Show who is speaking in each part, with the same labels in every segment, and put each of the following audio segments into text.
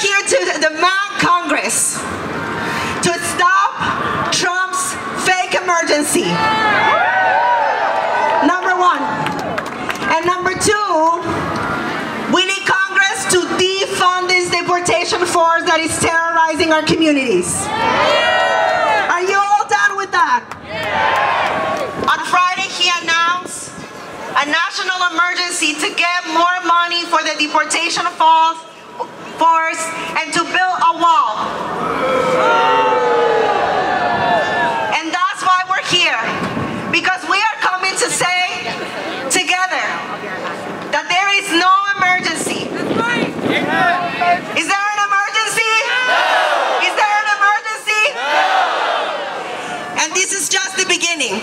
Speaker 1: here to demand Congress to stop Trump's fake emergency. Number one. And number two, we need Congress to defund this deportation force that is terrorizing our communities. Are you all done with that? On Friday, he announced a national emergency to get more money for the deportation force and to build a wall. And that's why we're here. Because we are coming to say together that there is no emergency. Is there an emergency? No! Is there an emergency? No! And this is just the beginning.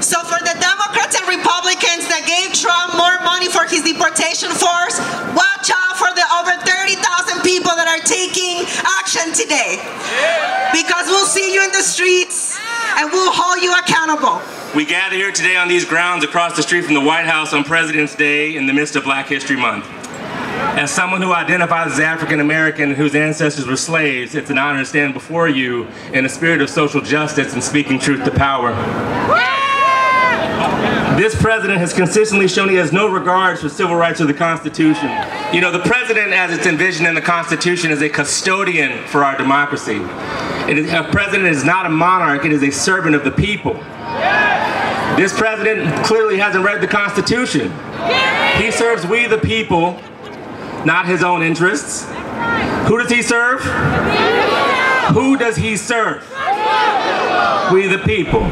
Speaker 1: So for the Democrats and Republicans that gave Trump more money for his deportation force, watch out for the over 30,000 people that are taking action today. Because we'll see you in the streets and we'll hold you accountable.
Speaker 2: We gather here today on these grounds across the street from the White House on President's Day in the midst of Black History Month. As someone who identifies as African American whose ancestors were slaves, it's an honor to stand before you in a spirit of social justice and speaking truth to power. This president has consistently shown he has no regards for civil rights or the Constitution. You know, the president, as it's envisioned in the Constitution, is a custodian for our democracy. A president is not a monarch, it is a servant of the people. This president clearly hasn't read the Constitution. He serves we the people, not his own interests. Who does he serve? Who does he serve? We the people.